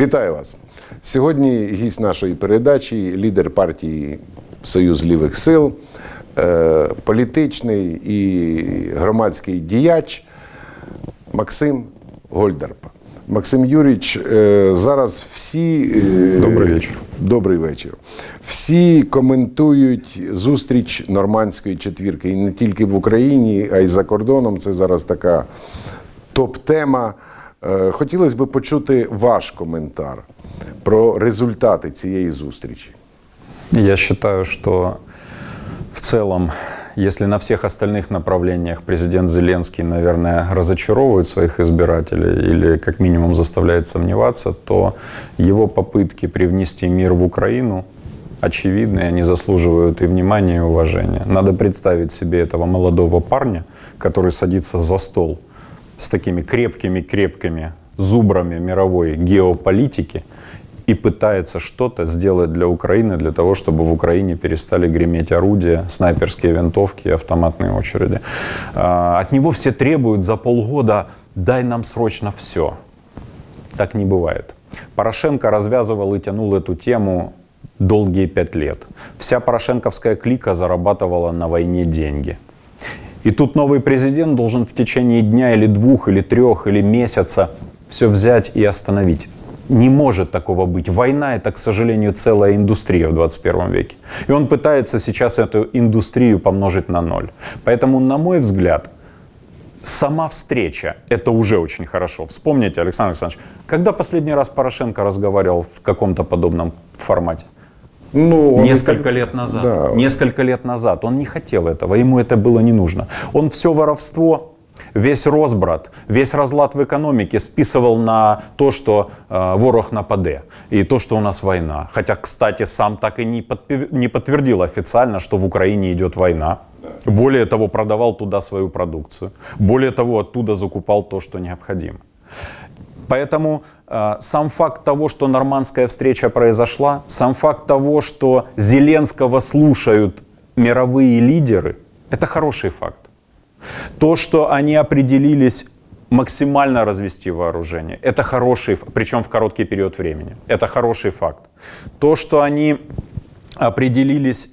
Вітаю вас. Сьогодні гість нашої передачі, лідер партії Союз лівих сил, е, політичний і громадський діяч Максим Гольдарп. Максим Юрійович, е, зараз всі. е, Добрий вечір. Добрий вечір. Всі коментують зустріч нормандської четвірки і не тільки в Україні, а й за кордоном. Це зараз така топ-тема. Е, Хотілося б почути ваш коментар про результати цієї зустрічі. Я считаю, что в целом, если на всех остальных направлениях президент Зеленский, наверное, разочаровывает своих избирателей или как минимум заставляет сомневаться, то его попытки привнести мир в Украину очевидны, они заслуживают и внимания, и уважения. Надо представить себе этого молодого парня, который садится за стол с такими крепкими-крепкими зубрами мировой геополитики и пытается что-то сделать для Украины, для того, чтобы в Украине перестали греметь орудия, снайперские винтовки и автоматные очереди. А, От него все требуют за полгода «дай нам срочно все». Так не бывает. Порошенко развязывал и тянул эту тему долгие пять лет. Вся порошенковская клика зарабатывала на войне деньги. И тут новый президент должен в течение дня или двух, или трех, или месяца все взять и остановить. Не может такого быть. Война – это, к сожалению, целая индустрия в 21 веке. И он пытается сейчас эту индустрию помножить на ноль. Поэтому, на мой взгляд, сама встреча – это уже очень хорошо. Вспомните, Александр Александрович, когда последний раз Порошенко разговаривал в каком-то подобном формате? Ну, Несколько так- лет назад. Да. Несколько лет назад. Он не хотел этого, ему это было не нужно. Он все воровство, весь розбрат, весь разлад в экономике списывал на то, что э, ворог нападе и то, что у нас война. Хотя, кстати, сам так и не, подпи- не подтвердил официально, что в Украине идет война. Более того, продавал туда свою продукцию. Более того, оттуда закупал то, что необходимо. Поэтому э, сам факт того, что нормандская встреча произошла, сам факт того, что Зеленского слушают мировые лидеры, это хороший факт. То, что они определились максимально развести вооружение, это хороший, причем в короткий период времени, это хороший факт. То, что они определились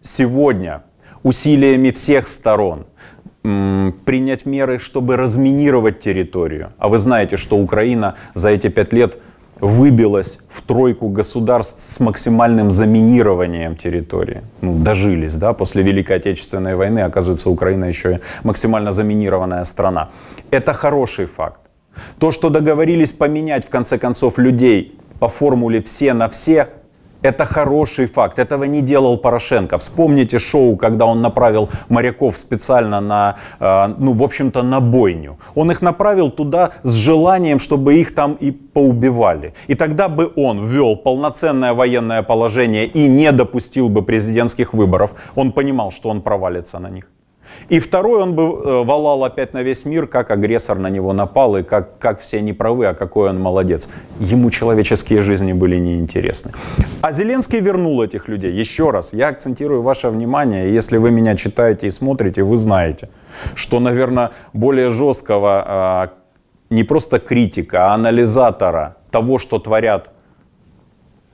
сегодня усилиями всех сторон принять меры, чтобы разминировать территорию. А вы знаете, что Украина за эти пять лет выбилась в тройку государств с максимальным заминированием территории. Ну, дожились, да, после Великой Отечественной войны, оказывается, Украина еще и максимально заминированная страна. Это хороший факт. То, что договорились поменять, в конце концов, людей по формуле «все на все», это хороший факт. Этого не делал Порошенко. Вспомните шоу, когда он направил моряков специально на, э, ну, в общем-то, на бойню. Он их направил туда с желанием, чтобы их там и поубивали. И тогда бы он ввел полноценное военное положение и не допустил бы президентских выборов. Он понимал, что он провалится на них. И второй, он бы э, валал опять на весь мир, как агрессор на него напал, и как, как все неправы, а какой он молодец. Ему человеческие жизни были неинтересны. А Зеленский вернул этих людей. Еще раз, я акцентирую ваше внимание, если вы меня читаете и смотрите, вы знаете, что, наверное, более жесткого а, не просто критика, а анализатора того, что творят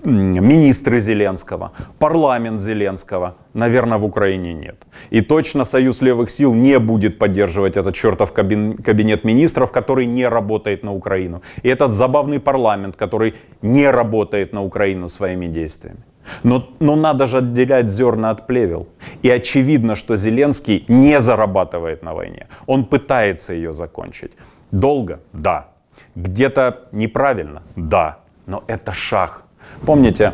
министры Зеленского, парламент Зеленского, наверное, в Украине нет. И точно Союз левых сил не будет поддерживать этот чертов кабин- кабинет министров, который не работает на Украину. И этот забавный парламент, который не работает на Украину своими действиями. Но, но надо же отделять зерна от плевел. И очевидно, что Зеленский не зарабатывает на войне. Он пытается ее закончить. Долго? Да. Где-то неправильно? Да. Но это шаг. Помните,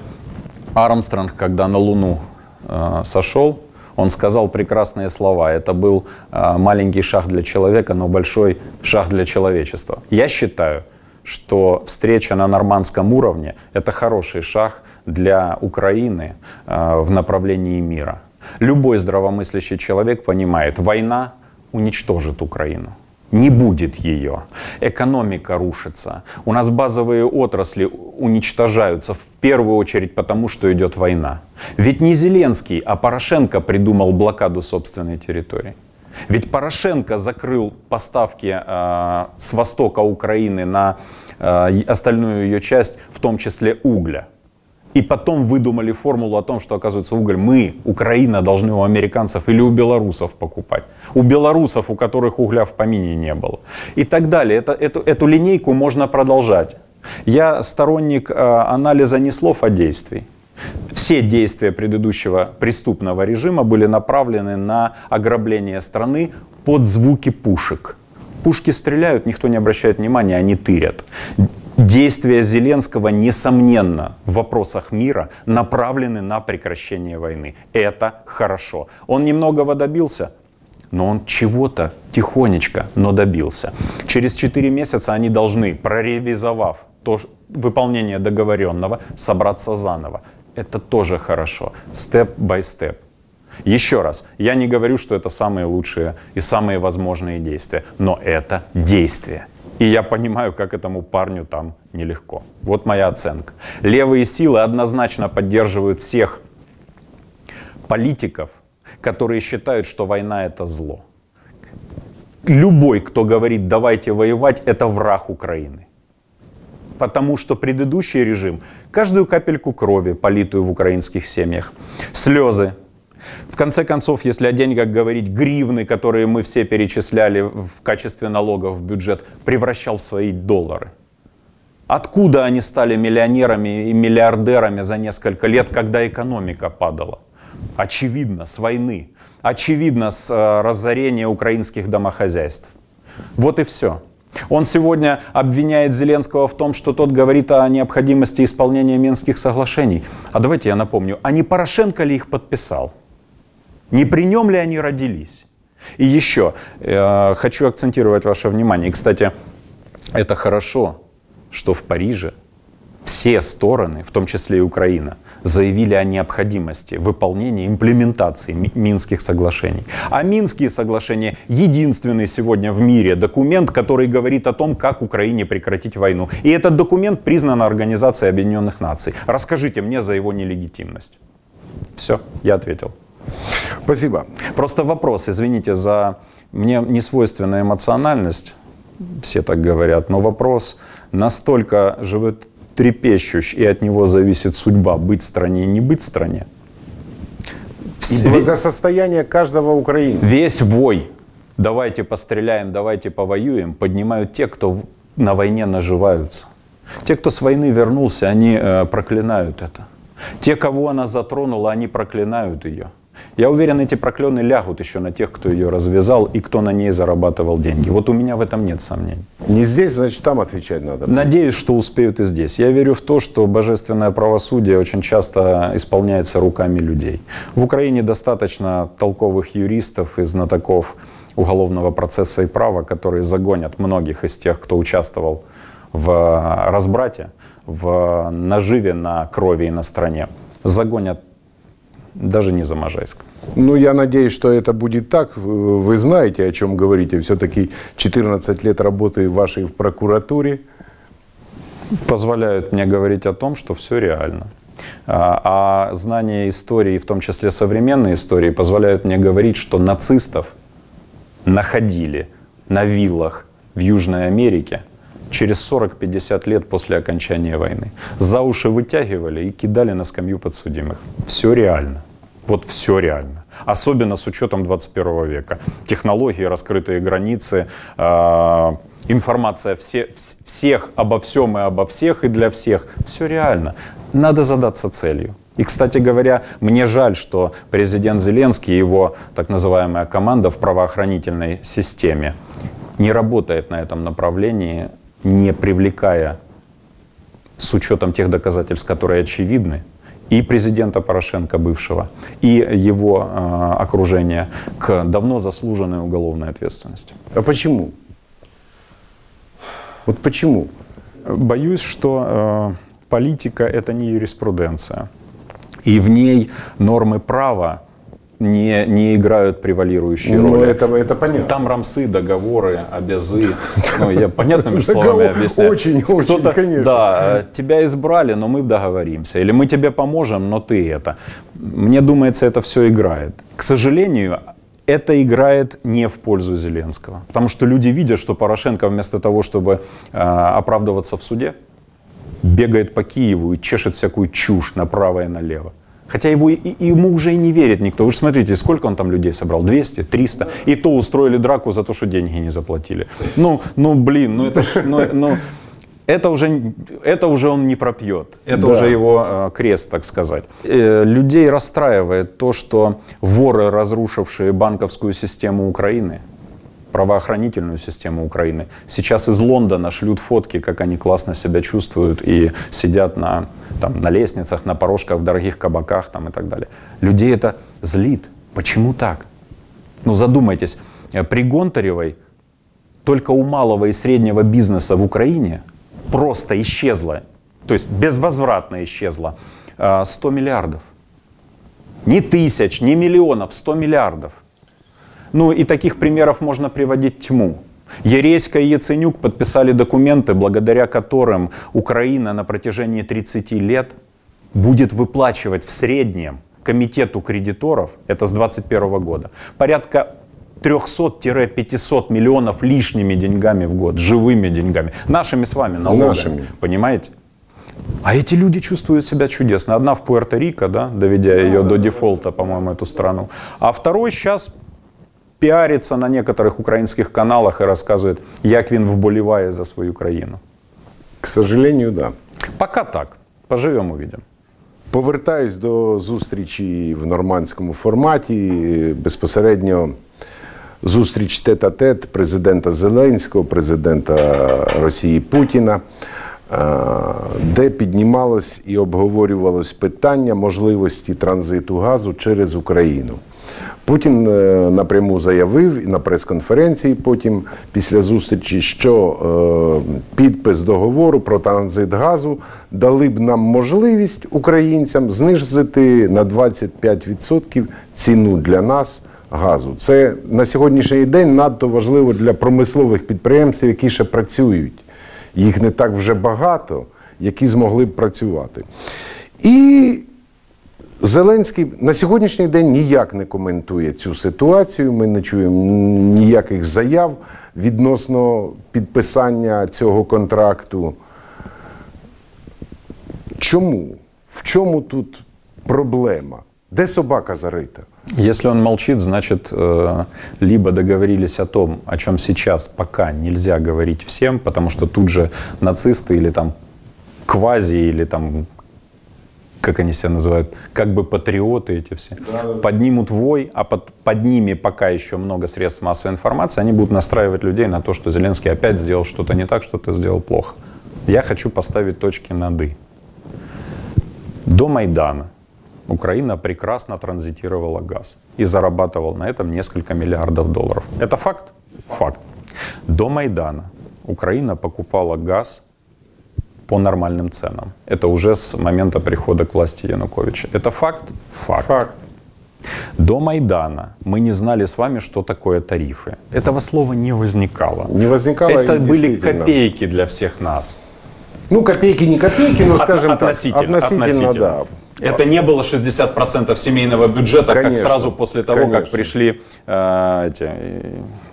Армстронг, когда на Луну э, сошел, он сказал прекрасные слова. Это был э, маленький шаг для человека, но большой шаг для человечества. Я считаю, что встреча на нормандском уровне – это хороший шаг для Украины э, в направлении мира. Любой здравомыслящий человек понимает, война уничтожит Украину. Не будет ее. Экономика рушится. У нас базовые отрасли уничтожаются в первую очередь потому, что идет война. Ведь не Зеленский, а Порошенко придумал блокаду собственной территории. Ведь Порошенко закрыл поставки э, с востока Украины на э, остальную ее часть, в том числе угля. И потом выдумали формулу о том, что, оказывается, уголь мы, Украина, должны у американцев или у белорусов покупать. У белорусов, у которых угля в помине не было. И так далее. Это, эту, эту линейку можно продолжать. Я сторонник э, анализа не слов, а действий. Все действия предыдущего преступного режима были направлены на ограбление страны под звуки пушек. Пушки стреляют, никто не обращает внимания, они тырят. Действия Зеленского, несомненно, в вопросах мира направлены на прекращение войны. Это хорошо. Он немногого добился, но он чего-то тихонечко, но добился. Через 4 месяца они должны, проревизовав то выполнение договоренного, собраться заново. Это тоже хорошо. Step by step. Еще раз, я не говорю, что это самые лучшие и самые возможные действия, но это действия. И я понимаю, как этому парню там нелегко. Вот моя оценка. Левые силы однозначно поддерживают всех политиков, которые считают, что война это зло. Любой, кто говорит, давайте воевать, это враг Украины. Потому что предыдущий режим, каждую капельку крови, политую в украинских семьях, слезы, в конце концов, если о деньгах говорить, гривны, которые мы все перечисляли в качестве налогов в бюджет, превращал в свои доллары. Откуда они стали миллионерами и миллиардерами за несколько лет, когда экономика падала? Очевидно, с войны. Очевидно, с э, разорения украинских домохозяйств. Вот и все. Он сегодня обвиняет Зеленского в том, что тот говорит о необходимости исполнения Минских соглашений. А давайте я напомню, а не Порошенко ли их подписал? Не при нем ли они родились? И еще э, хочу акцентировать ваше внимание. И, кстати, это хорошо, что в Париже все стороны, в том числе и Украина, заявили о необходимости выполнения имплементации Минских соглашений. А Минские соглашения — единственный сегодня в мире документ, который говорит о том, как Украине прекратить войну. И этот документ признан Организацией Объединенных Наций. Расскажите мне за его нелегитимность. Все, я ответил. Спасибо. Просто вопрос, извините за мне не свойственная эмоциональность, все так говорят, но вопрос настолько живет трепещущ, и от него зависит судьба, быть в стране и не быть в стране. И благосостояние каждого украинца. Весь вой, давайте постреляем, давайте повоюем, поднимают те, кто на войне наживаются. Те, кто с войны вернулся, они э, проклинают это. Те, кого она затронула, они проклинают ее. Я уверен, эти проклёны лягут еще на тех, кто ее развязал и кто на ней зарабатывал деньги. Вот у меня в этом нет сомнений. Не здесь, значит, там отвечать надо. Надеюсь, что успеют и здесь. Я верю в то, что божественное правосудие очень часто исполняется руками людей. В Украине достаточно толковых юристов и знатоков уголовного процесса и права, которые загонят многих из тех, кто участвовал в разбрате, в наживе на крови и на стране. Загонят даже не за Можайск. Ну, я надеюсь, что это будет так. Вы знаете, о чем говорите. Все-таки 14 лет работы вашей в прокуратуре. Позволяют мне говорить о том, что все реально. А, а знание истории, в том числе современной истории, позволяют мне говорить, что нацистов находили на виллах в Южной Америке через 40-50 лет после окончания войны. За уши вытягивали и кидали на скамью подсудимых. Все реально. Вот все реально. Особенно с учетом 21 века. Технологии, раскрытые границы, э, информация все, всех обо всем и обо всех и для всех. Все реально. Надо задаться целью. И, кстати говоря, мне жаль, что президент Зеленский и его так называемая команда в правоохранительной системе не работает на этом направлении, не привлекая с учетом тех доказательств, которые очевидны, и президента Порошенко бывшего, и его э, окружения к давно заслуженной уголовной ответственности. А почему? Вот почему? Боюсь, что э, политика это не юриспруденция. И в ней нормы права не, не играют превалирующие ну, роли. Это, это понятно. Там рамсы, договоры, обязы. Ну, я понятными словами объясняю. Очень, очень, конечно. Да, тебя избрали, но мы договоримся. Или мы тебе поможем, но ты это. Мне думается, это все играет. К сожалению, это играет не в пользу Зеленского. Потому что люди видят, что Порошенко вместо того, чтобы э, оправдываться в суде, бегает по Киеву и чешет всякую чушь направо и налево. Хотя его, и, ему уже и не верит никто. Вы же смотрите, сколько он там людей собрал? 200, 300. И то устроили драку за то, что деньги не заплатили. Ну, ну блин, ну это ж, ну, ну, это уже, это уже он не пропьет. Это да. уже его э, крест, так сказать. Э, людей расстраивает то, что воры, разрушившие банковскую систему Украины, правоохранительную систему Украины, сейчас из Лондона шлют фотки, как они классно себя чувствуют и сидят на, там, на лестницах, на порожках, в дорогих кабаках там, и так далее. Людей это злит. Почему так? Ну задумайтесь, э, при Гонтаревой только у малого и среднего бизнеса в Украине – просто исчезло, то есть безвозвратно исчезло 100 миллиардов. Не тысяч, не миллионов, 100 миллиардов. Ну и таких примеров можно приводить тьму. Ереська и Яценюк подписали документы, благодаря которым Украина на протяжении 30 лет будет выплачивать в среднем комитету кредиторов, это с 2021 года, порядка 300-500 миллионов лишними деньгами в год, живыми деньгами, нашими с вами налогами, нашими. понимаете? А эти люди чувствуют себя чудесно. Одна в Пуэрто-Рико, да, доведя ее до дефолта, по-моему, эту страну. А второй сейчас пиарится на некоторых украинских каналах и рассказывает, як він вболіває за свою країну. К сожалению, да. Пока так. Поживемо, увидим. Повертаюсь до зустрічі в нормандському форматі. Безпосередньо зустріч тет-а-тет президента Зеленського, президента Росії Путіна, е, де піднімалось і обговорювалось питання можливості транзиту газу через Україну. Путін е, напряму заявив на прес-конференції потім після зустрічі, що е, підпис договору про транзит газу дали б нам можливість українцям знизити на 25% ціну для нас газу. Це на сьогоднішній день надто важливо для промислових підприємств, які ще працюють. Їх не так вже багато, які змогли б працювати. І Зеленський на сьогоднішній день ніяк не коментує цю ситуацію. Ми не чуємо ніяких заяв відносно підписання цього контракту. Чому? В чому тут проблема? Де собака зарита? Если он молчит, значит, э, либо договорились о том, о чем сейчас пока нельзя говорить всем, потому что тут же нацисты или там квази, или там, как они себя называют, как бы патриоты эти все, да, поднимут вой, а под, под ними пока еще много средств массовой информации, они будут настраивать людей на то, что Зеленский опять сделал что-то не так, что-то сделал плохо. Я хочу поставить точки над «и». До Майдана Украина прекрасно транзитировала газ и зарабатывала на этом несколько миллиардов долларов. Это факт? Факт. До Майдана Украина покупала газ по нормальным ценам. Это уже с момента прихода к власти Януковича. Это факт? Факт. Факт. До Майдана мы не знали с вами, что такое тарифы. Этого слова не возникало. Не возникало. Это были копейки для всех нас. Ну, копейки не копейки, но, скажем относительно, так, относительно, относительно. да. Это не было 60% семейного бюджета, Конечно. как сразу после того, Конечно. как пришли э, эти,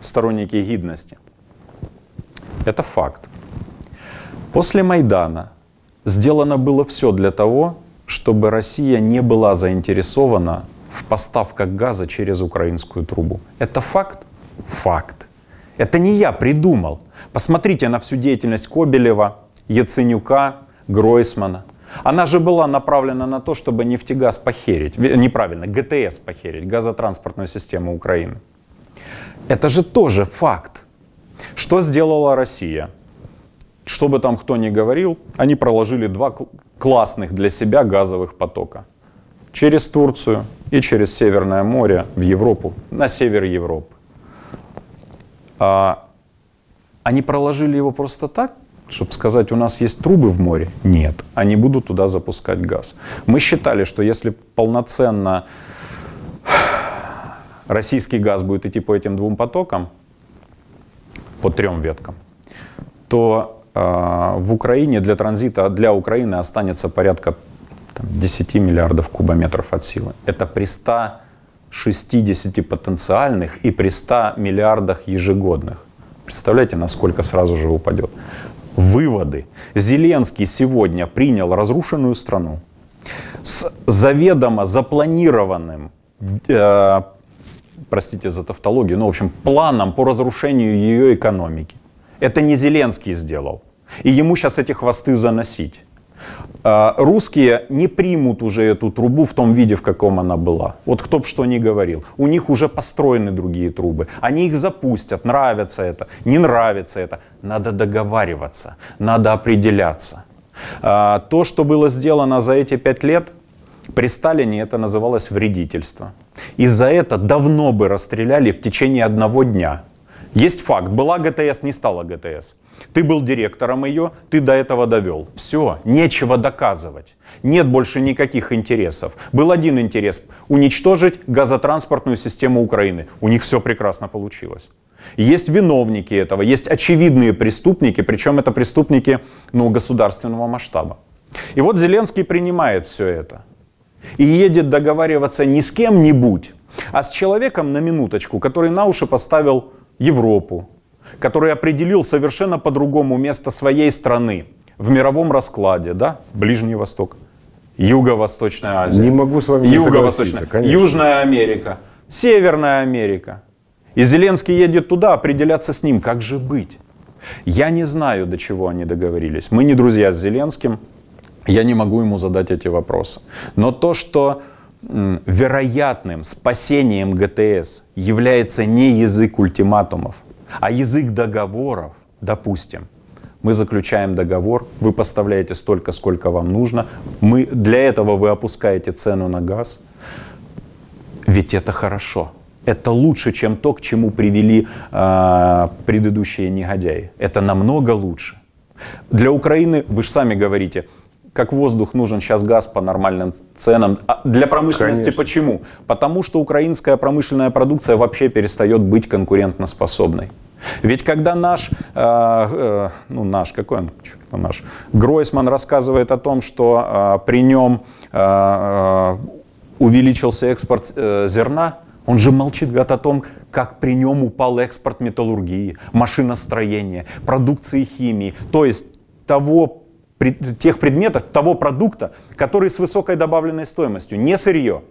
сторонники гидности. Это факт. После Майдана сделано было все для того, чтобы Россия не была заинтересована в поставках газа через украинскую трубу. Это факт? Факт. Это не я придумал. Посмотрите на всю деятельность Кобелева, Яценюка, Гройсмана – она же была направлена на то, чтобы нефтегаз похерить, неправильно, ГТС похерить, газотранспортную систему Украины. Это же тоже факт. Что сделала Россия? Что бы там кто ни говорил, они проложили два классных для себя газовых потока. Через Турцию и через Северное море в Европу, на север Европы. А, они проложили его просто так, чтобы сказать, у нас есть трубы в море? Нет, они будут туда запускать газ. Мы считали, что если полноценно российский газ будет идти по этим двум потокам, по трем веткам, то в Украине для транзита, для Украины останется порядка там, 10 миллиардов кубометров от силы. Это при 100 60 потенциальных и при 100 миллиардах ежегодных. Представляете, насколько сразу же упадет? Выводы. Зеленский сегодня принял разрушенную страну с заведомо запланированным, э, простите за тавтологию, но в общем планом по разрушению ее экономики. Это не Зеленский сделал. И ему сейчас эти хвосты заносить. А, русские не примут уже эту трубу в том виде, в каком она была. Вот кто бы что ни говорил. У них уже построены другие трубы. Они их запустят, нравится это, не нравится это. Надо договариваться, надо определяться. А, то, что было сделано за эти пять лет, при Сталине это называлось вредительство. И за это давно бы расстреляли в течение одного дня. Есть факт, была ГТС, не стала ГТС. Ты был директором ее, ты до этого довел. Все, нечего доказывать. Нет больше никаких интересов. Был один интерес – уничтожить газотранспортную систему Украины. У них все прекрасно получилось. Есть виновники этого, есть очевидные преступники, причем это преступники ну, государственного масштаба. И вот Зеленский принимает все это и едет договариваться не с кем-нибудь, а с человеком на минуточку, который на уши поставил Европу, который определил совершенно по-другому место своей страны в мировом раскладе, да, Ближний Восток, Юго-Восточная Азия. Не могу с вами Юго-Восточная, конечно. Южная Америка, Северная Америка. И Зеленский едет туда определяться с ним, как же быть. Я не знаю, до чего они договорились. Мы не друзья с Зеленским, я не могу ему задать эти вопросы. Но то, что вероятным спасением ГТС является не язык ультиматумов, а язык договоров, допустим, мы заключаем договор, вы поставляете столько, сколько вам нужно, мы, для этого вы опускаете цену на газ, ведь это хорошо. Это лучше, чем то, к чему привели э, предыдущие негодяи. Это намного лучше. Для Украины, вы же сами говорите, как воздух нужен сейчас газ по нормальным ценам. А для промышленности Конечно. почему? Потому что украинская промышленная продукция вообще перестает быть конкурентоспособной. Ведь когда наш, э, э, ну наш, какой он, черт, наш, Гройсман рассказывает о том, что э, при нем э, э, увеличился экспорт э, зерна, он же молчит, говорит о том, как при нем упал экспорт металлургии, машиностроения, продукции химии, то есть того тех предметов, того продукта, который с высокой добавленной стоимостью, не сырье.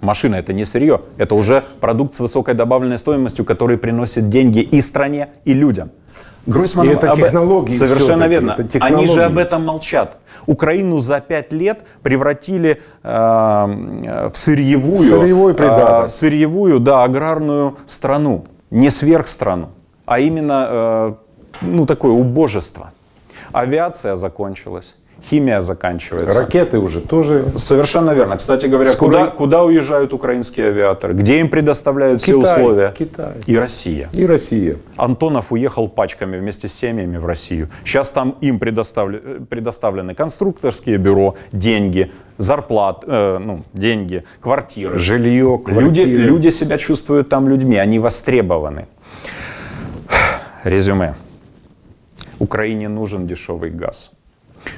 Машина это не сырье, это уже продукт с высокой добавленной стоимостью, который приносит деньги и стране, и людям. Гройсман и это об... технологии. Совершенно верно. Они же об этом молчат. Украину за пять лет превратили э, в сырьевую, Сырьевой э, сырьевую, да, аграрную страну, не сверхстрану, а именно э, ну такое убожество. Авиация закончилась. Химия заканчивается. Ракеты уже тоже. Совершенно верно. Кстати говоря, Скоро... куда, куда уезжают украинские авиаторы? Где им предоставляют Китай, все условия? Китай. И Россия. И Россия. Антонов уехал пачками вместе с семьями в Россию. Сейчас там им предоставлю, предоставлены конструкторские бюро, деньги, зарплат, э, ну, деньги, квартиры. Жилье, квартиры. Люди, люди себя чувствуют там людьми, они востребованы. Резюме. Украине нужен дешевый газ.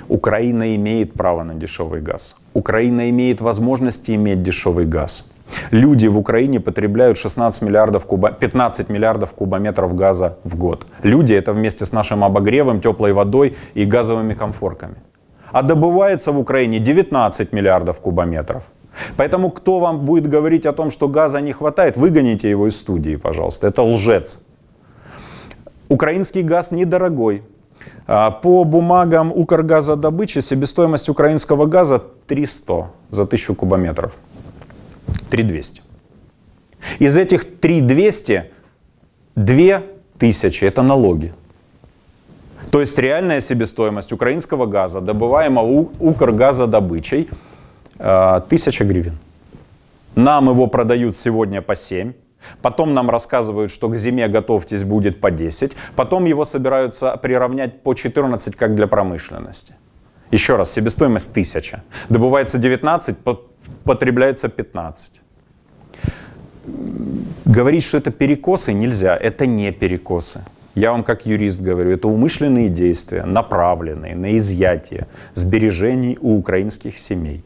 Украина имеет право на дешевый газ. Украина имеет возможности иметь дешевый газ. Люди в Украине потребляют 16 миллиардов куба, 15 миллиардов кубометров газа в год. Люди это вместе с нашим обогревом, теплой водой и газовыми комфорками. А добывается в Украине 19 миллиардов кубометров. Поэтому кто вам будет говорить о том, что газа не хватает, выгоните его из студии, пожалуйста. Это лжец. Украинский газ недорогой. А, по бумагам Укргазодобычи себестоимость украинского газа 300 за 1000 кубометров. 3200. Из этих 3200 2000 это налоги. То есть реальная себестоимость украинского газа, добываемого Укргазодобычей, 1000 а, гривен. Нам его продают сегодня по 7. Потом нам рассказывают, что к зиме готовьтесь будет по 10. Потом его собираются приравнять по 14, как для промышленности. Еще раз, себестоимость 1000. Добывается 19, потребляется 15. Говорить, что это перекосы, нельзя. Это не перекосы. Я вам как юрист говорю, это умышленные действия, направленные на изъятие сбережений у украинских семей.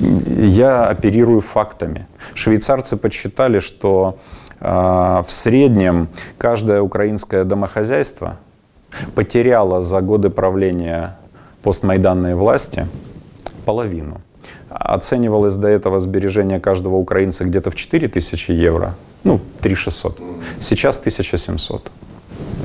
Я оперирую фактами. Швейцарцы подсчитали, что э, в среднем каждое украинское домохозяйство потеряло за годы правления постмайданной власти половину. Оценивалось до этого сбережение каждого украинца где-то в 4 тысячи евро, ну, 3 600. Сейчас 1700.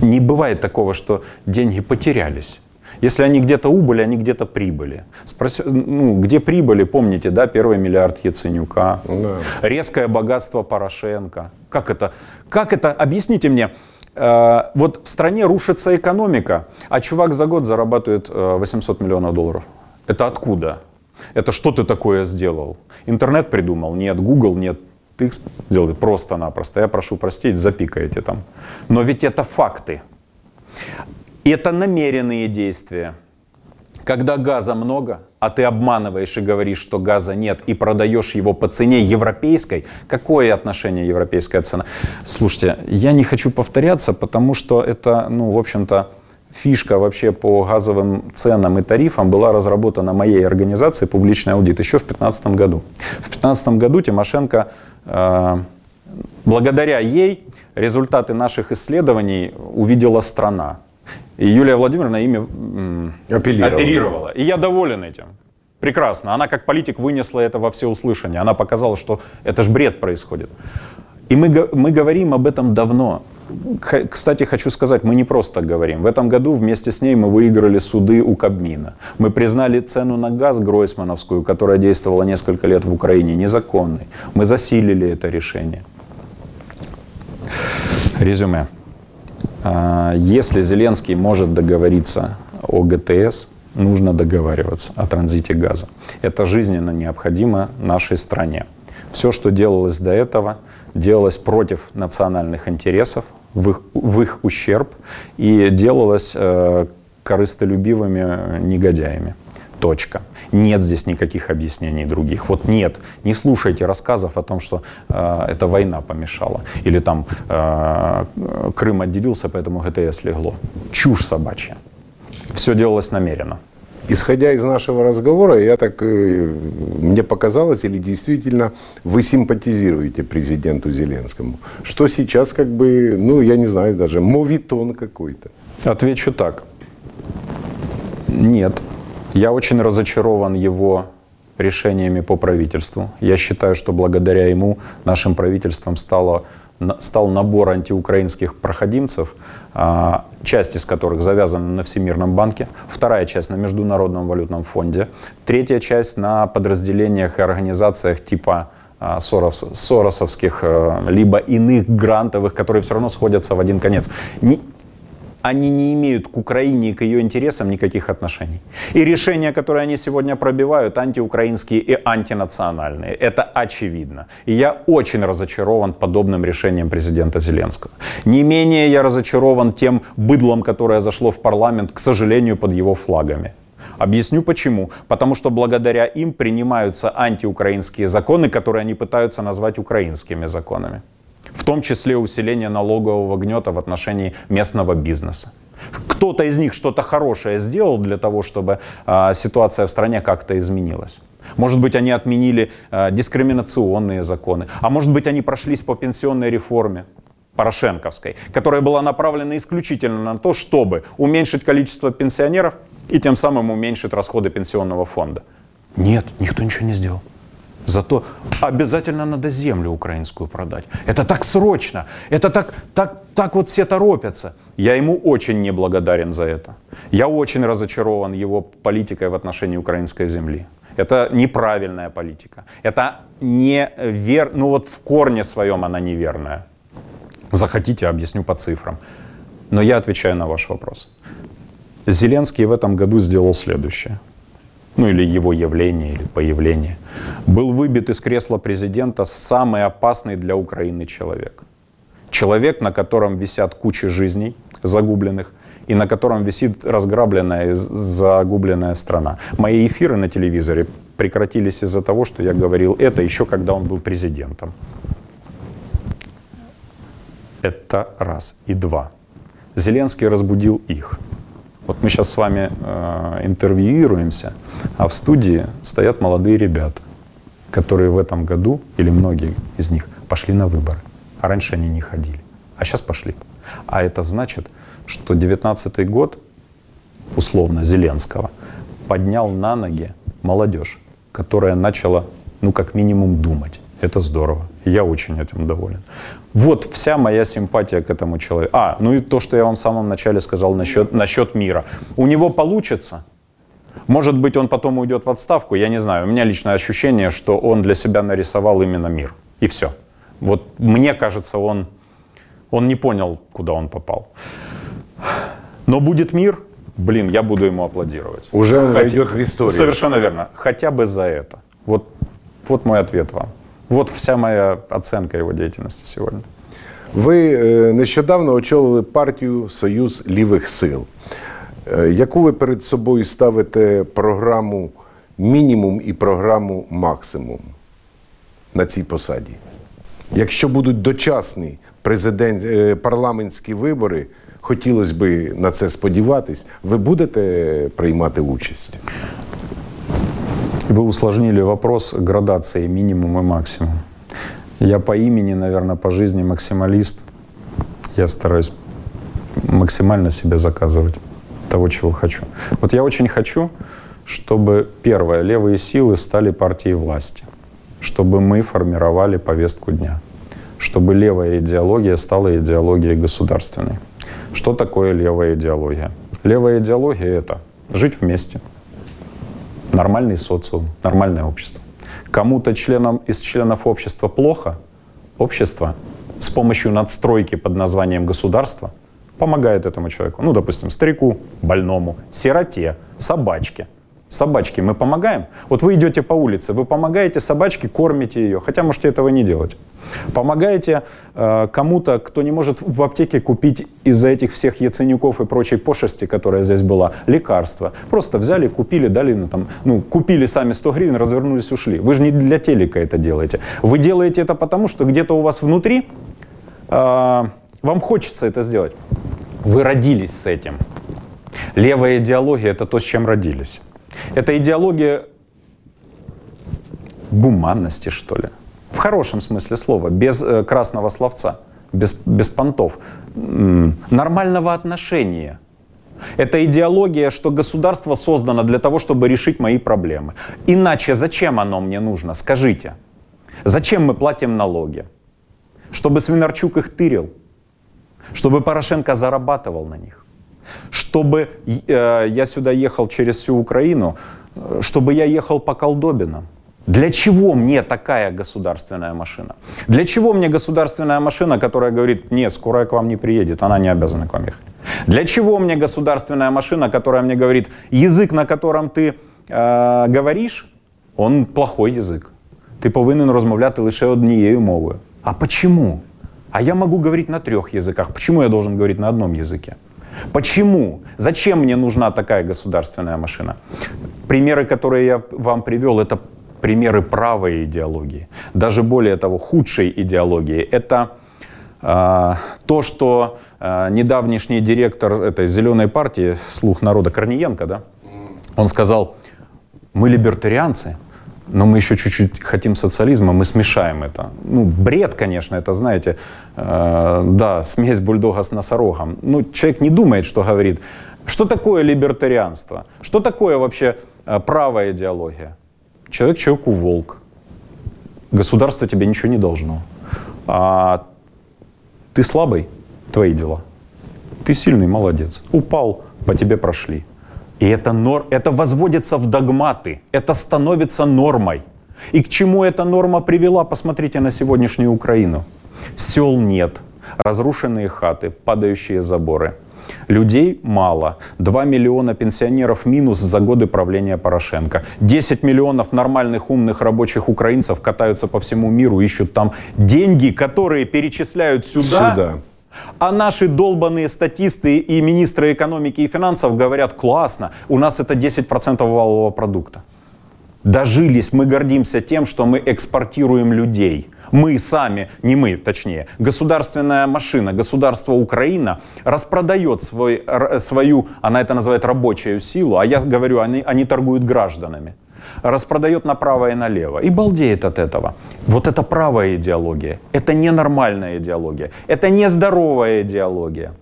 Не бывает такого, что деньги потерялись. Если они где-то убыли, они где-то прибыли. Спроси, ну, где прибыли, помните, да, первый миллиард Яценюка, да. резкое богатство Порошенко. Как это? Как это? Объясните мне. Э, вот в стране рушится экономика, а чувак за год зарабатывает 800 э, миллионов долларов. Это откуда? Это что ты такое сделал? Интернет придумал? Нет. Google? Нет. Ты сделал просто-напросто. Я прошу простить, запикаете там. Но ведь это факты. Это намеренные действия. Когда газа много, а ты обманываешь и говоришь, что газа нет, и продаешь его по цене европейской, какое отношение европейская цена? Слушайте, я не хочу повторяться, потому что это, ну, в общем-то, фишка вообще по газовым ценам и тарифам была разработана моей организацией «Публичный аудит» еще в 2015 году. В 2015 году Тимошенко, э, благодаря ей, результаты наших исследований увидела страна. И Юлия Владимировна ими оперировала. оперировала. И я доволен этим. Прекрасно. Она как политик вынесла это во всеуслышание. Она показала, что это ж бред происходит. И мы, мы говорим об этом давно. Кстати, хочу сказать, мы не просто говорим. В этом году вместе с ней мы выиграли суды у Кабмина. Мы признали цену на газ Гройсмановскую, которая действовала несколько лет в Украине, незаконной. Мы засилили это решение. Резюме. А, если Зеленский может договориться о ГТС, нужно договариваться о транзите газа. Это жизненно необходимо нашей стране. Все, что делалось до этого, делалось против национальных интересов, в их, в их ущерб, и делалось э, корыстолюбивыми негодяями. Точка. Нет здесь никаких объяснений других. Вот нет. Не слушайте рассказов о том, что э, эта война помешала. Или там э, Крым отделился, поэтому ГТС легло. Чушь собачья. Все делалось намеренно. Исходя из нашего разговора, я так, э, мне показалось, или действительно вы симпатизируете президенту Зеленскому. Что сейчас как бы, ну, я не знаю даже, мовитон какой-то. Отвечу так. Нет. Я очень разочарован его решениями по правительству. Я считаю, что благодаря ему нашим правительством стало, стал набор антиукраинских проходимцев, а, часть из которых завязана на Всемирном банке, вторая часть на Международном валютном фонде, третья часть на подразделениях и организациях типа а, Сорос, соросовских, э, либо иных грантовых, которые все равно сходятся в один конец они не имеют к Украине и к ее интересам никаких отношений. И решения, которые они сегодня пробивают, антиукраинские и антинациональные. Это очевидно. И я очень разочарован подобным решением президента Зеленского. Не менее я разочарован тем быдлом, которое зашло в парламент, к сожалению, под его флагами. Объясню почему. Потому что благодаря им принимаются антиукраинские законы, которые они пытаются назвать украинскими законами в том числе усиление налогового гнета в отношении местного бизнеса. Кто-то из них что-то хорошее сделал для того, чтобы э, ситуация в стране как-то изменилась. Может быть, они отменили э, дискриминационные законы, а может быть, они прошлись по пенсионной реформе. Порошенковской, которая была направлена исключительно на то, чтобы уменьшить количество пенсионеров и тем самым уменьшить расходы пенсионного фонда. Нет, никто ничего не сделал. Зато обязательно надо землю украинскую продать. Это так срочно. Это так, так, так вот все торопятся. Я ему очень неблагодарен за это. Я очень разочарован его политикой в отношении украинской земли. Это неправильная политика. Это не вер... Ну вот в корне своем она неверная. Захотите, объясню по цифрам. Но я отвечаю на ваш вопрос. Зеленский в этом году сделал следующее ну или его явление, или появление, был выбит из кресла президента самый опасный для Украины человек. Человек, на котором висят кучи жизней загубленных, и на котором висит разграбленная и загубленная страна. Мои эфиры на телевизоре прекратились из-за того, что я говорил это еще когда он был президентом. Это раз. И два. Зеленский разбудил их. Вот мы сейчас с вами э, интервьюируемся, а в студии стоят молодые ребята, которые в этом году, или многие из них, пошли на выборы. А раньше они не ходили. А сейчас пошли. А это значит, что 19 год, условно, Зеленского, поднял на ноги молодежь, которая начала, ну, как минимум, думать. Это здорово. Я очень этим доволен. Вот вся моя симпатия к этому человеку. А, ну и то, что я вам в самом начале сказал насчет, насчет мира. У него получится. Может быть, он потом уйдет в отставку, я не знаю. У меня личное ощущение, что он для себя нарисовал именно мир. И все. Вот мне кажется, он, он не понял, куда он попал. Но будет мир, блин, я буду ему аплодировать. Уже он Хотя... войдет в историю. Совершенно верно. Хотя бы за это. Вот, вот мой ответ вам. Вот вся моя оценка его деятельности сегодня. Ви е, нещодавно очолили партію Союз лівих сил. Е, яку ви перед собою ставите програму мінімум і програму максимум на цій посаді? Якщо будуть дочасні президент, е, парламентські вибори, хотілося б на це сподіватись, ви будете приймати участь? Вы усложнили вопрос градации минимум и максимум. Я по имени, наверное, по жизни максималист. Я стараюсь максимально себе заказывать того, чего хочу. Вот я очень хочу, чтобы, первое, левые силы стали партией власти, чтобы мы формировали повестку дня, чтобы левая идеология стала идеологией государственной. Что такое левая идеология? Левая идеология — это жить вместе — нормальный социум, нормальное общество. Кому-то членам из членов общества плохо, общество с помощью надстройки под названием государство помогает этому человеку. Ну, допустим, старику, больному, сироте, собачке – собачке мы помогаем. Вот вы идете по улице, вы помогаете собачке, кормите ее, хотя можете этого не делать. Помогаете э, кому-то, кто не может в аптеке купить из-за этих всех яценюков и прочей пошести, которая здесь была, лекарства. Просто взяли, купили, дали, ну, там, ну, купили сами 100 гривен, развернулись, ушли. Вы же не для телека это делаете. Вы делаете это потому, что где-то у вас внутри э, вам хочется это сделать. Вы родились с этим. Левая идеология — это то, с чем родились. Это идеология гуманности, что ли. В хорошем смысле слова, без э, красного словца, без, без понтов. Нормального отношения. Это идеология, что государство создано для того, чтобы решить мои проблемы. Иначе зачем оно мне нужно? Скажите. Зачем мы платим налоги? Чтобы Свинарчук их тырил? Чтобы Порошенко зарабатывал на них? Чтобы э, я сюда ехал через всю Украину, э, чтобы я ехал по колдобинам. Для чего мне такая государственная машина? Для чего мне государственная машина, которая говорит, нет, скорая к вам не приедет, она не обязана к вам ехать? Для чего мне государственная машина, которая мне говорит, язык, на котором ты э, говоришь, он плохой язык. Ти повинен розмовляти лише однією мовою. А почему? А я могу говорить на трех языках. Почему я должен говорить на одном языке? Почему? Зачем мне нужна такая государственная машина? Примеры, которые я вам привел, это примеры правой идеологии. Даже более того, худшей идеологии. Это э, то, что э, недавнешний директор этой зеленой партии, слух народа Корниенко, да, он сказал, мы либертарианцы, но мы еще чуть-чуть хотим социализма, мы смешаем это. Ну, бред, конечно, это, знаете, э, да, смесь бульдога с носорогом. Ну, человек не думает, что говорит. Что такое либертарианство? Что такое вообще э, правая идеология? Человек человеку волк. Государство тебе ничего не должно. А ты слабый, твои дела. Ты сильный, молодец. Упал, по тебе прошли. И это, нор, это возводится в догматы, это становится нормой. И к чему эта норма привела, посмотрите на сегодняшнюю Украину. Сел нет, разрушенные хаты, падающие заборы. Людей мало. 2 миллиона пенсионеров минус за годы правления Порошенко. 10 миллионов нормальных умных рабочих украинцев катаются по всему миру, ищут там деньги, которые перечисляют сюда. сюда а наши долбанные статисты и министры экономики и финансов говорят, классно, у нас это 10% валового продукта. Дожились, мы гордимся тем, что мы экспортируем людей. Мы сами, не мы, точнее, государственная машина, государство Украина распродает свой, свою, она это называет рабочую силу, а я говорю, они, они торгуют гражданами. Распродает направо и налево и балдеет от этого. Вот это правая идеология. Это ненормальная идеология. Это нездоровая идеология.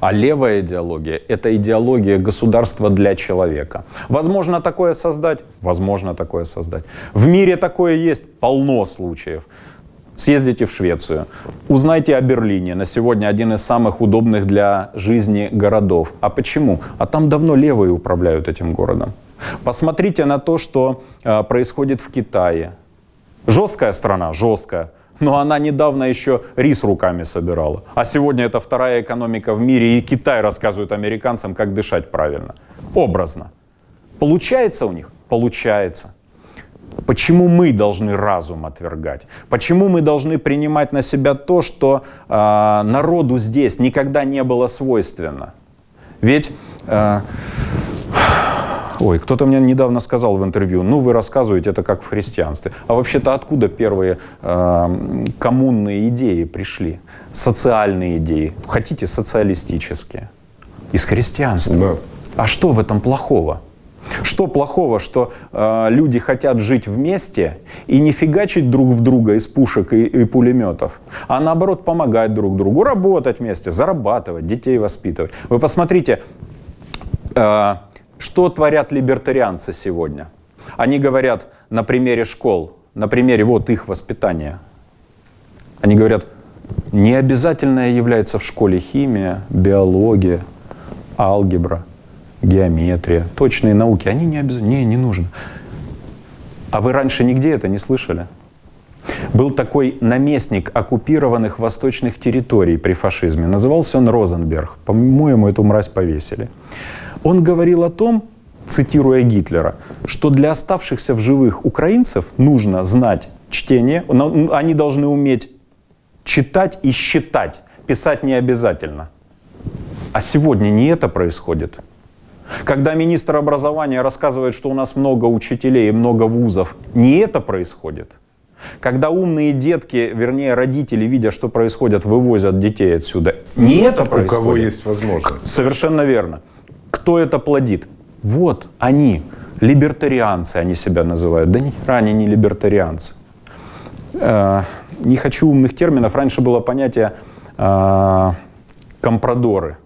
А левая идеология – это идеология государства для человека. Возможно такое создать? Возможно такое создать. В мире такое есть полно случаев. Съездите в Швецию, узнайте о Берлине, на сегодня один из самых удобных для жизни городов. А почему? А там давно левые управляют этим городом. Посмотрите на то, что э, происходит в Китае. Жесткая страна, жесткая но она недавно еще рис руками собирала. А сегодня это вторая экономика в мире, и Китай рассказывает американцам, как дышать правильно. Образно. Получается у них? Получается. Почему мы должны разум отвергать? Почему мы должны принимать на себя то, что э, народу здесь никогда не было свойственно? Ведь э, Ой, кто-то мне недавно сказал в интервью, ну вы рассказываете это как в христианстве. А вообще-то откуда первые э, коммунные идеи пришли? Социальные идеи. Хотите социалистические? Из христианства. Да. А что в этом плохого? Что плохого, что э, люди хотят жить вместе и не фигачить друг в друга из пушек и, и пулеметов, а наоборот помогать друг другу, работать вместе, зарабатывать, детей воспитывать. Вы посмотрите, э, что творят либертарианцы сегодня? Они говорят на примере школ, на примере вот их воспитания. Они говорят, не обязательно является в школе химия, биология, алгебра, геометрия, точные науки. Они не обязательно, не, не нужно. А вы раньше нигде это не слышали? Был такой наместник оккупированных восточных территорий при фашизме. Назывался он Розенберг. По-моему, эту мразь повесили. Он говорил о том, цитируя Гитлера, что для оставшихся в живых украинцев нужно знать чтение, они должны уметь читать и считать, писать не обязательно. А сегодня не это происходит. Когда министр образования рассказывает, что у нас много учителей и много вузов, не это происходит. Когда умные детки, вернее родители, видя, что происходит, вывозят детей отсюда, не это происходит. У кого есть возможность. Совершенно верно. Кто это плодит? Вот они, либертарианцы они себя называют. Да ни они не либертарианцы. Э, не хочу умных терминов. Раньше было понятие э, компрадоры.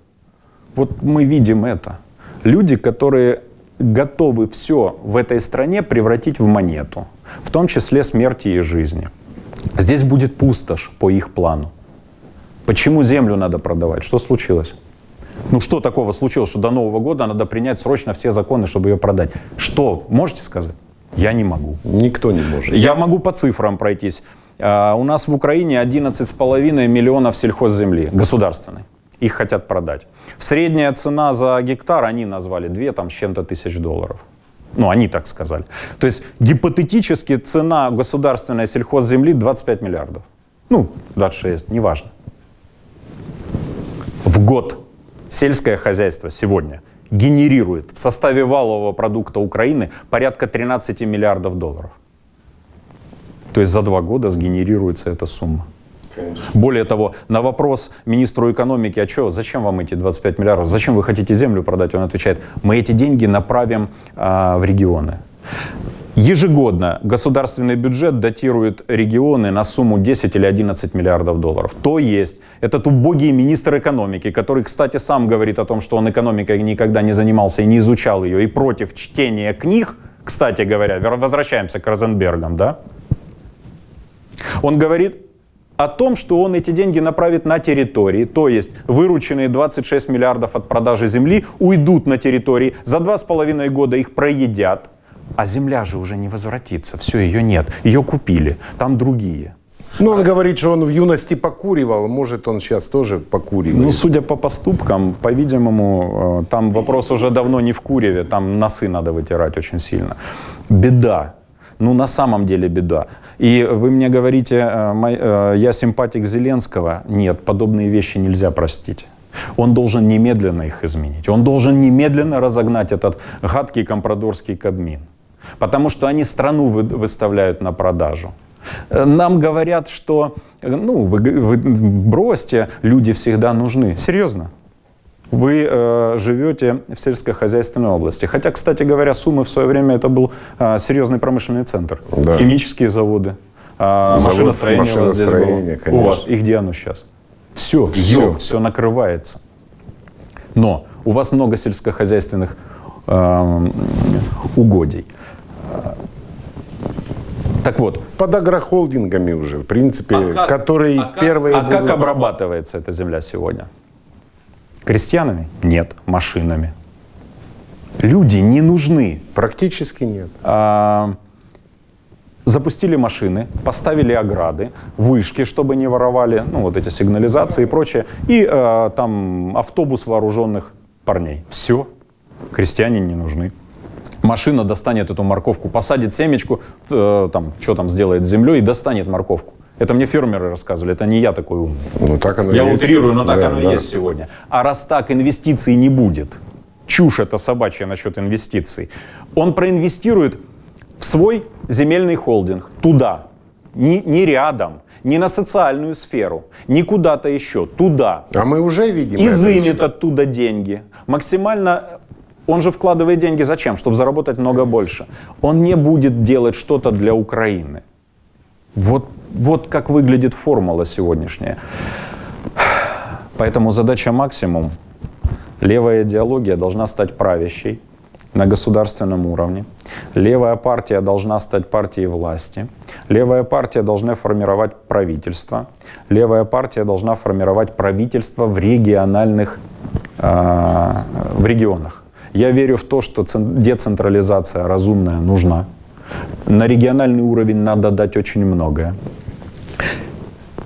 Вот мы видим это. Люди, которые готовы все в этой стране превратить в монету, в том числе смерти и жизни. Здесь будет пустошь по их плану. Почему землю надо продавать? Что случилось? Ну что такого случилось, что до Нового года надо принять срочно все законы, чтобы ее продать? Что? Можете сказать? Я не могу. Никто не может. Я могу по цифрам пройтись. А, у нас в Украине 11,5 миллионов сельхозземли государственной. Их хотят продать. Средняя цена за гектар они назвали 2 там, с чем-то тысяч долларов. Ну, они так сказали. То есть гипотетически цена государственной сельхозземли 25 миллиардов. Ну, 26, неважно. В год сельское хозяйство сегодня генерирует в составе валового продукта Украины порядка 13 миллиардов долларов. То есть за два года сгенерируется эта сумма. Конечно. Более того, на вопрос министру экономики, а что, зачем вам эти 25 миллиардов, зачем вы хотите землю продать, он отвечает, мы эти деньги направим а, в регионы. Ежегодно государственный бюджет датирует регионы на сумму 10 или 11 миллиардов долларов. То есть этот убогий министр экономики, который, кстати, сам говорит о том, что он экономикой никогда не занимался и не изучал ее, и против чтения книг, кстати говоря, возвращаемся к Розенбергам, да? Он говорит о том, что он эти деньги направит на территории, то есть вырученные 26 миллиардов от продажи земли уйдут на территории, за два с половиной года их проедят, а земля же уже не возвратится, все, ее нет. Ее купили, там другие. Ну, он говорит, что он в юности покуривал, может, он сейчас тоже покуривает. Ну, судя по поступкам, по-видимому, э, там вопрос уже давно не в куреве, там носы надо вытирать очень сильно. Беда. Ну, на самом деле беда. И вы мне говорите, э, э, я симпатик Зеленского. Нет, подобные вещи нельзя простить. Он должен немедленно их изменить. Он должен немедленно разогнать этот гадкий компрадорский кабмин. Потому что они страну выставляют на продажу. Э, нам говорят, что ну, вы, вы бросьте, люди всегда нужны. Серьезно? Вы э, живете в сельскохозяйственной области. Хотя, кстати говоря, Сумы в свое время это был э, серьезный промышленный центр. Да. Химические заводы, э, Завод машиностроение, у вас здесь было. конечно. У вас. И где оно сейчас? Все, все, все накрывается. Но у вас много сельскохозяйственных эм, угодий. Так вот, Под агрохолдингами уже, в принципе, которые а как- первые а как будут- обрабатывается эта земля сегодня? Крестьянами? Нет, машинами. Люди не нужны. Практически нет. А, запустили машины, поставили ограды, вышки, чтобы не воровали, ну вот эти сигнализации и прочее, и э, там автобус вооруженных парней. Все, крестьяне не нужны. Машина достанет эту морковку, посадит семечку, э, там, что там сделает с землей и достанет морковку. Это мне фермеры рассказывали, это не я такой умный. Ну, так оно Я есть. утрирую, но так Да, оно и да. есть сегодня. А раз так, инвестиций не будет. Чушь это собачья насчет инвестиций. Он проинвестирует в свой земельный холдинг туда, не, не рядом, не на социальную сферу, не куда-то еще, туда. А мы уже видим это. Изымет оттуда деньги. Максимально он же вкладывает деньги зачем? Чтобы заработать много больше. Он не будет делать что-то для Украины. Вот, вот как выглядит формула сегодняшняя. Поэтому задача максимум. Левая идеология должна стать правящей на государственном уровне. Левая партия должна стать партией власти. Левая партия должна формировать правительство. Левая партия должна формировать правительство в региональных, э, в регионах. Я верю в то, что цен- децентрализация разумная нужна. На региональный уровень надо дать очень многое.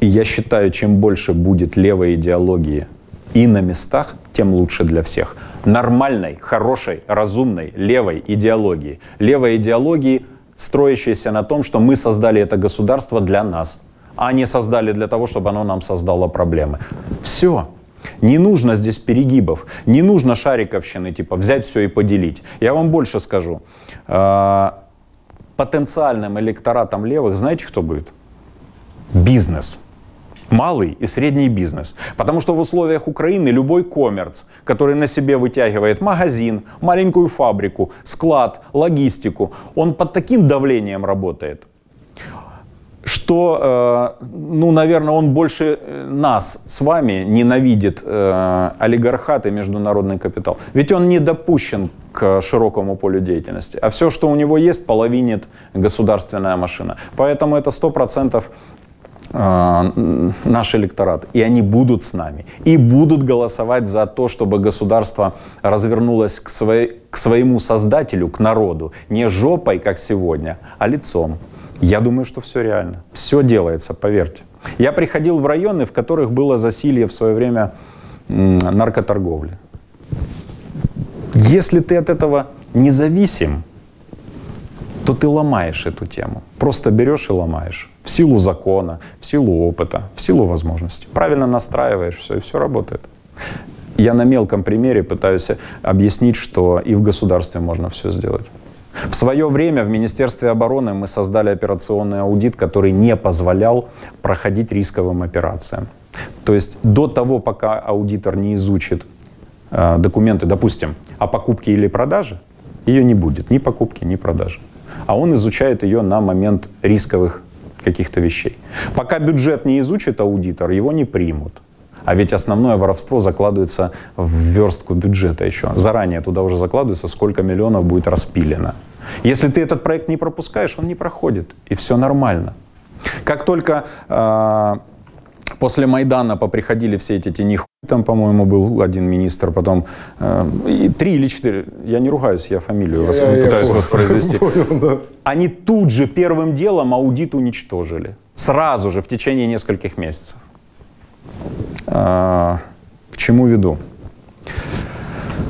И я считаю, чем больше будет левой идеологии и на местах, тем лучше для всех. Нормальной, хорошей, разумной левой идеологии. Левой идеологии, строящейся на том, что мы создали это государство для нас, а не создали для того, чтобы оно нам создало проблемы. Все. Не нужно здесь перегибов, не нужно шариковщины, типа взять все и поделить. Я вам больше скажу. Э, Потенциальным электоратом левых, знаете, кто будет? бизнес. Малый и средний бизнес. Потому что в условиях Украины любой коммерц, который на себе вытягивает магазин, маленькую фабрику, склад, логистику, он под таким давлением работает, что, э, ну, наверное, он больше э, нас с вами ненавидит э, олигархат и международный капитал. Ведь он не допущен к широкому полю деятельности. А все, что у него есть, половинит государственная машина. Поэтому это 100% э, наш электорат. И они будут с нами. И будут голосовать за то, чтобы государство развернулось к, своей, к своему создателю, к народу. Не жопой, как сегодня, а лицом. Я думаю, что все реально. Все делается, поверьте. Я приходил в районы, в которых было засилье в свое время наркоторговли. Если ты от этого независим, то ты ломаешь эту тему. Просто берешь и ломаешь. В силу закона, в силу опыта, в силу возможностей. Правильно настраиваешь все, и все работает. Я на мелком примере пытаюсь объяснить, что и в государстве можно все сделать. В свое время в Министерстве обороны мы создали операционный аудит, который не позволял проходить рисковым операциям. То есть до того, пока аудитор не изучит э, документы, допустим, о покупке или продаже, ее не будет, ни покупки, ни продажи. А он изучает ее на момент рисковых каких-то вещей. Пока бюджет не изучит аудитор, его не примут. А ведь основное воровство закладывается в верстку бюджета еще. Заранее туда уже закладывается, сколько миллионов будет распилено. Если ты этот проект не пропускаешь, он не проходит. И все нормально. Как только э, после Майдана поприходили все эти тени там, по-моему, был один министр, потом э, и три или четыре, я не ругаюсь, я фамилию Я- я пытаюсь понял. воспроизвести. Понял, да. Они тут же первым делом аудит уничтожили. Сразу же, в течение нескольких месяцев. А, К чему веду?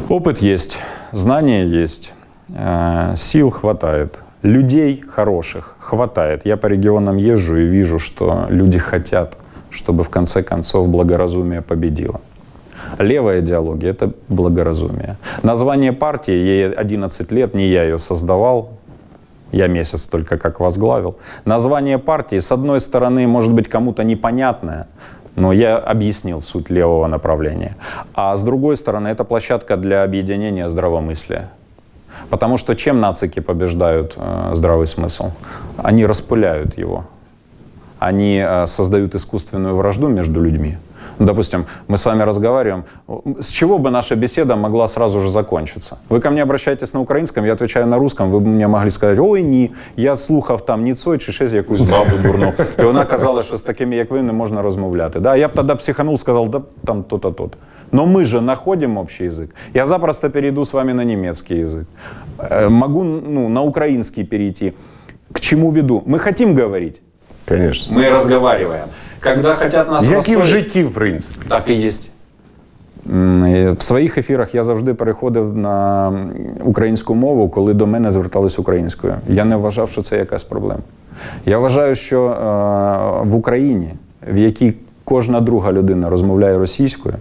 Опыт есть, знания есть, э, сил хватает, людей хороших хватает. Я по регионам езжу и вижу, что люди хотят, чтобы в конце концов благоразумие победило. Левая идеология – это благоразумие. Название партии, ей 11 лет, не я ее создавал, я месяц только как возглавил. Название партии, с одной стороны, может быть кому-то непонятное, Но я объяснил суть левого направления. А с другой стороны, это площадка для объединения здравомыслия. Потому что чем нацики побеждают э, здравый смысл? Они распыляют его. Они э, создают искусственную вражду между людьми. Ну, допустим, мы с вами разговариваем, с чего бы наша беседа могла сразу же закончиться? Вы ко мне обращаетесь на украинском, я отвечаю на русском, вы бы мне могли сказать, ой, ні, я слухав там ні цой, чи щось якусь бабу дурну. І вона казала, що з такими, як ви, не можна розмовляти. Да? Я б тоді психанул, сказал, да там то-то, то-то. Но мы же находим общий язык. Я запросто перейду с вами на немецкий язык. Э, Могу ну, на украинский перейти. К чему веду? Мы хотим говорить. Конечно. Мы разговариваем. Когда хотят нас Як і в житті, в принципі. так і є. В своїх ефірах я завжди переходив на українську мову, коли до мене звертались українською. Я не вважав, що це якась проблема. Я вважаю, що е, в Україні, в якій кожна друга людина розмовляє російською,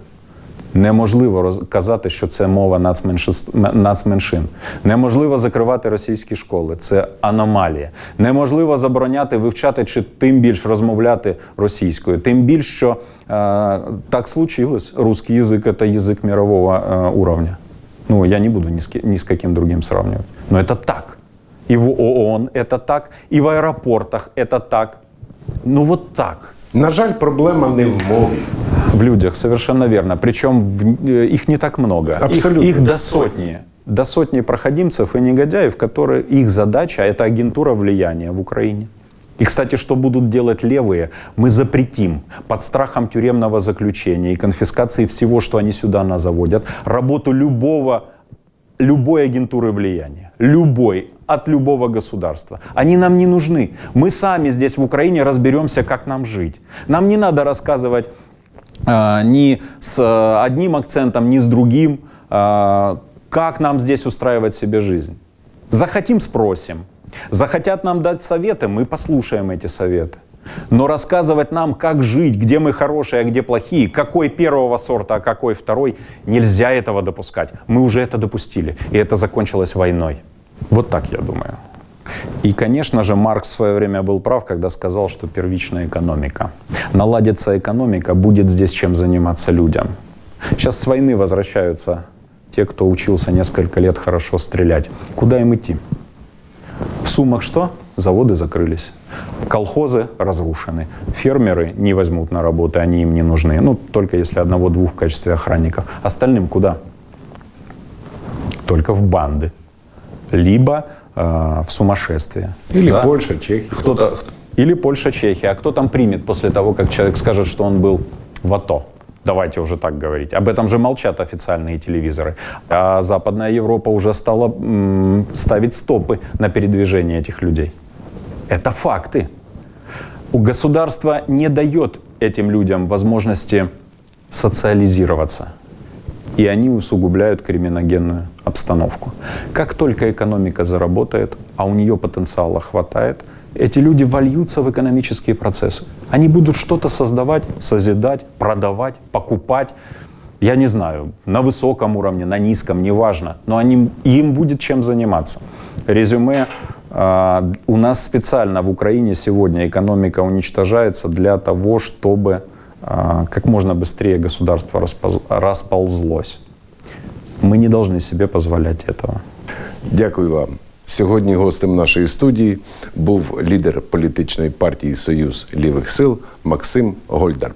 неможливо роз- казати, що це мова нацменшис- м- нацменшин. Неможливо закривати російські школи. Це аномалія. Неможливо забороняти вивчати чи тим більш розмовляти російською. Тим більш, що е, так случилось. Русский язык – это язык мирового э, уровня. Ну, я не буду ни с, ки- ни с каким другим сравнивать. Но это так. И в ООН это так, и в аэропортах это так. Ну вот так. На жаль, проблема не в мові. В людях, совершенно верно. Причем э, их не так много. Их- Абсолютно. Их, до сотни. До сотни проходимцев и негодяев, которые их задача это агентура влияния в Украине. И, кстати, что будут делать левые, мы запретим под страхом тюремного заключения и конфискации всего, что они сюда назаводят, работу любого, любой агентуры влияния. Любой, от любого государства. Они нам не нужны. Мы сами здесь в Украине разберемся, как нам жить. Нам не надо рассказывать ни с э, одним акцентом, ни с другим, а, как нам здесь устраивать себе жизнь. Захотим, спросим. Захотят нам дать советы, мы послушаем эти советы. Но рассказывать нам, как жить, где мы хорошие, а где плохие, какой первого сорта, а какой второй, нельзя этого допускать. Мы уже это допустили, и это закончилось войной. Вот так я думаю. И, конечно же, Маркс в свое время был прав, когда сказал, что первичная экономика. Наладится экономика, будет здесь чем заниматься людям. Сейчас с войны возвращаются те, кто учился несколько лет хорошо стрелять. Куда им идти? В Сумах что? Заводы закрылись. Колхозы разрушены. Фермеры не возьмут на работу, они им не нужны. Ну, только если одного-двух в качестве охранников. Остальным куда? Только в банды. Либо э, в сумасшествие. Или Да? Польща, Чехія. Кто-то, или Польша, Чехия. А кто там примет после того, как человек скажет, что он был в АТО? Давайте уже так говорить. Об этом же молчат официальные телевизоры. А Западная Европа уже стала м, ставить стопы на передвижение этих людей. Это факты. У государства не дает этим людям возможности социализироваться. И они усугубляют криминогенную обстановку. Как только экономика заработает, а у нее потенциала хватает, эти люди вольются в экономические процессы. Они будут что-то создавать, созидать, продавать, покупать. Я не знаю, на высоком уровне, на низком, неважно, но они, им будет чем заниматься. Резюме. а, У нас специально в Украине сегодня экономика уничтожается для того, чтобы как можно быстрее государство распоз- расползлось. Мы не должны себе позволять этого. Дякую вам. Сьогодні гостем нашої студії був лідер політичної партії Союз лівих сил Максим Гольдарб.